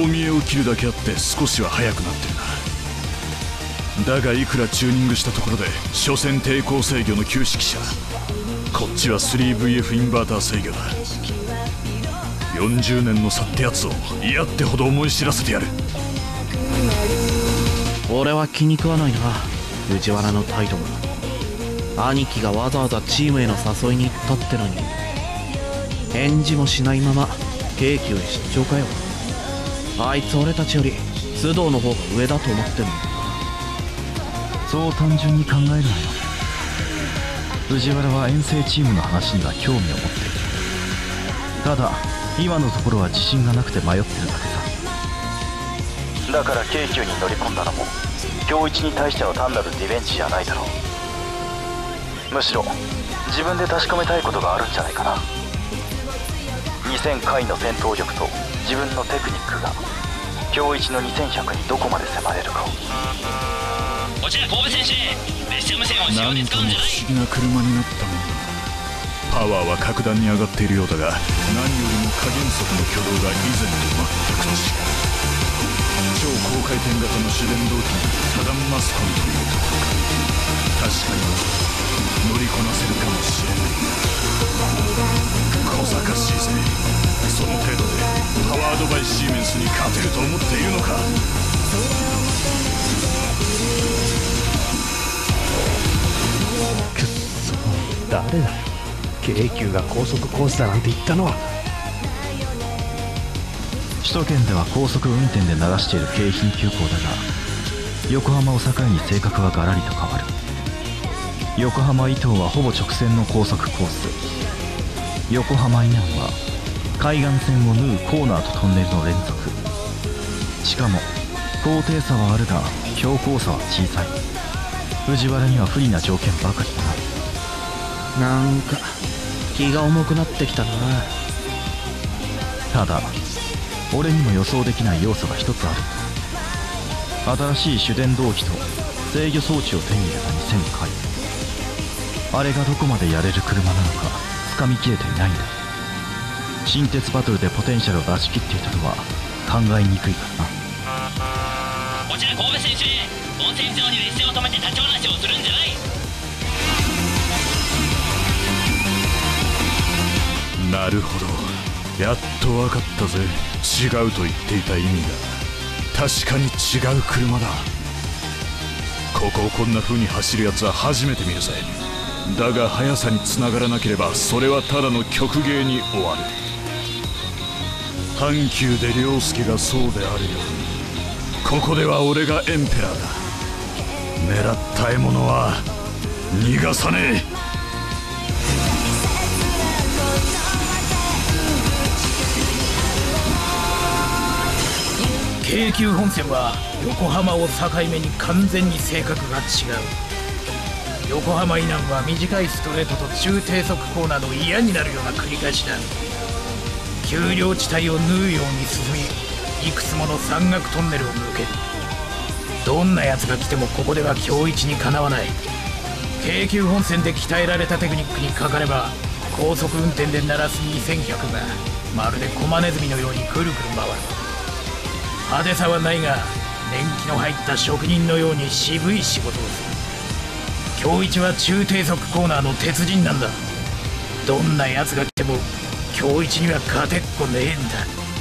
を切るだけあって少しは速くなってるな。だがいくらチューニングしたところで所詮抵抗制御の旧式車こっちは 3VF インバーター制御だ。40年の差ってやつを嫌ってほど思い知らせてやる。俺は気に食わないな。藤原の態度が兄貴がわざわざチームへの誘いに行ったってのに返事もしないまま京急へ出張かよあいつ俺たちより須藤の方が上だと思ってんの。そう単純に考えるなよ。藤原は遠征チームの話には興味を持っている。ただ今のところは自信がなくて迷ってるだけさ。だから京急に乗り込んだのも京一に対しての単なるリベンジじゃないだろう。むしろ自分で確かめたいことがあるんじゃないかな。2000回の戦闘力と自分のテクニックが今日一の2100にどこまで迫れるかを。こちら神戸選手列車無線を使用なんに使うんじゃ不思議な車になったもんだ。パワーは格段に上がっているようだが何よりも加減速の挙動が以前と全く違う超高回転型の主電動機にサダンマスコンというと。ころか確かに乗りこなせるかもしれない。小賢しいぜドバイシーメンスに勝てると思っているのか。くっそ誰だよ。京急が高速コースだなんて言ったのは。首都圏では高速運転で流している京浜急行だが横浜を境に性格はガラリと変わる。横浜伊東はほぼ直線の高速コース。横浜以南は海岸線を縫うコーナーとトンネルの連続。しかも高低差はあるが標高差は小さい。藤原には不利な条件ばかりだな。なんか気が重くなってきたな。ただ俺にも予想できない要素が一つある。新しい主電動機と制御装置を手に入れた2000回。あれがどこまでやれる車なのか掴みきれていないんだ新鉄バトルでポテンシャルを出し切っていたとは考えにくいからな。こちら神戸選手温泉場に列車を止めて立ち話をするんじゃない。なるほど。やっと分かったぜ。違うと言っていた意味が。確かに違う車だ。ここをこんな風に走るやつは初めて見るぜ。だが速さにつながらなければそれはただの曲芸に終わる阪急で凌介がそうであるように。ここでは俺がエンペラーだ。狙った獲物は逃がさねえ。京急本線は横浜を境目に完全に性格が違う。横浜以南は短いストレートと中低速コーナーの嫌になるような繰り返しだ。丘陵地帯を縫うように進みいくつもの山岳トンネルを抜けるどんな奴が来てもここでは今日一にかなわない。京急本線で鍛えられたテクニックにかかれば高速運転で鳴らす2100がまるでコマネズミのようにくるくる回る派手さはないが年季の入った職人のように渋い仕事をする。今日一は中低速コーナーの鉄人なんだどんな奴が来ても今日一には勝てっこねえんだ。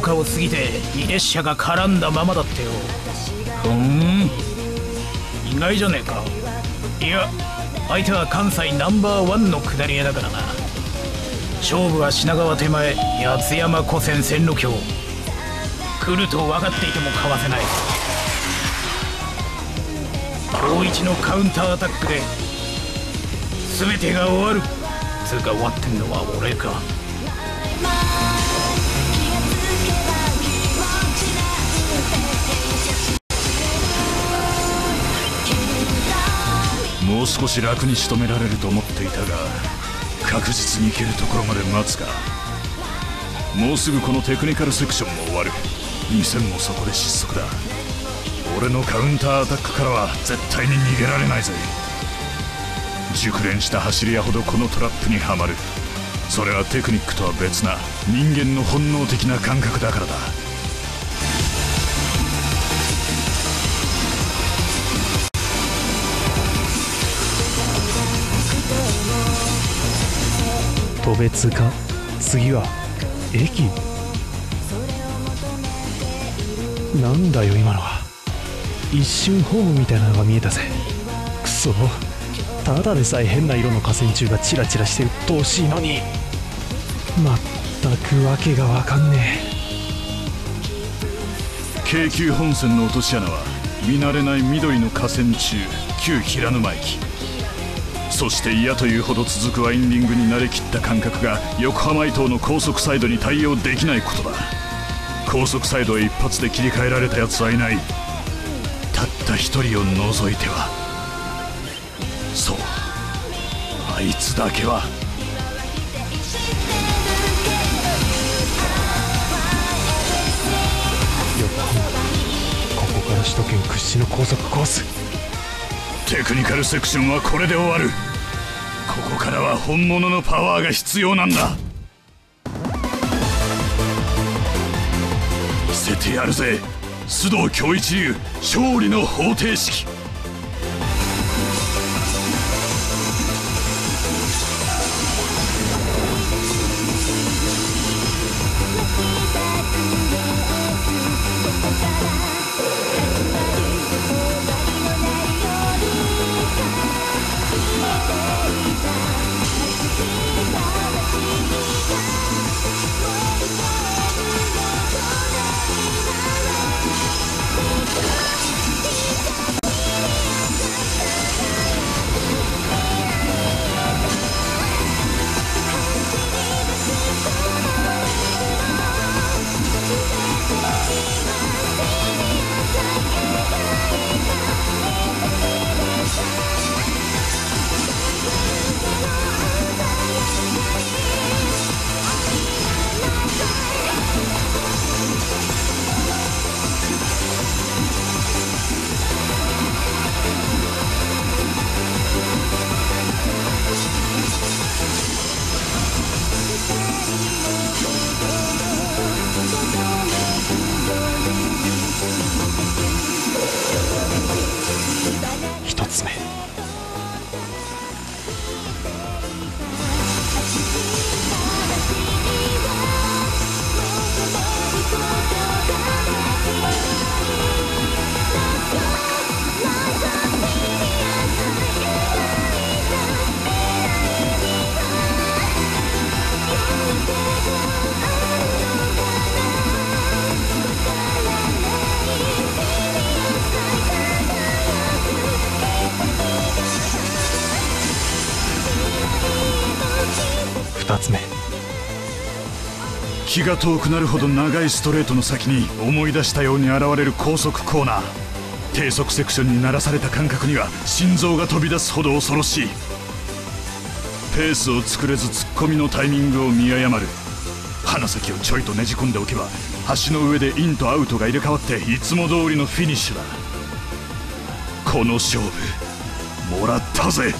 上大岡を過ぎて二列車が絡んだままだってよ。ふーん。意外じゃねえか。いや相手は関西ナンバーワンの下り屋だからな。勝負は品川手前八津山古線線路橋。来ると分かっていてもかわせない。今日一のカウンターアタックで全てが終わる。つうか終わってんのは俺か。少し楽に仕留められると思っていたが確実にいけるところまで待つか。もうすぐこのテクニカルセクションも終わる。2000もそこで失速だ。俺のカウンターアタックからは絶対に逃げられないぜ。熟練した走り屋ほどこのトラップにはまる。それはテクニックとは別な人間の本能的な感覚だからだ。渡別か？次は駅。なんだよ今のは。一瞬ホームみたいなのが見えたぜ。くそただでさえ変な色の河川柱がチラチラして鬱陶しいのに。まったくわけがわかんねえ。京急本線の落とし穴は見慣れない緑の河川中旧平沼駅。そして嫌というほど続くワインディングに慣れきった感覚が横浜伊東の高速サイドに対応できないことだ。高速サイドへ一発で切り替えられた奴はいない。たった一人を除いては。そう。あいつだけは。え横浜ここから首都圏屈指の高速コース。テクニカルセクションはこれで終わるここからは本物のパワーが必要なんだ。見せてやるぜ。須藤恭一流勝利の方程式。1つ目。気が遠くなるほど長いストレートの先に思い出したように現れる高速コーナー。低速セクションに鳴らされた感覚には心臓が飛び出すほど恐ろしい。ペースを作れず突っ込みのタイミングを見誤る。鼻先をちょいとねじ込んでおけば。橋の上でインとアウトが入れ替わっていつも通りのフィニッシュだ。この勝負もらったぜ。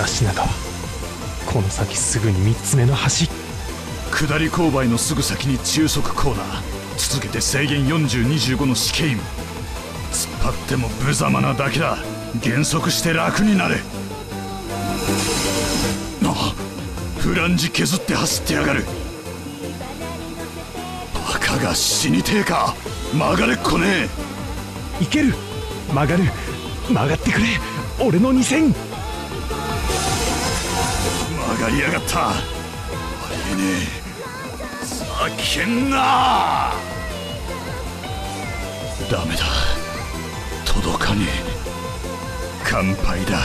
出し中この先すぐに3つ目の橋。下り勾配のすぐ先に中速コーナー。続けて制限4025の死刑突っ張っても無様なだけだ。減速して楽になれ。あ。フランジ削って走ってやがる。バカが死にてえか。曲がれっこねいける。曲がる。曲がってくれ。俺の2000曲がりやがった。ありえねえ叫んな。ダメだ。届かねえ。乾杯だ。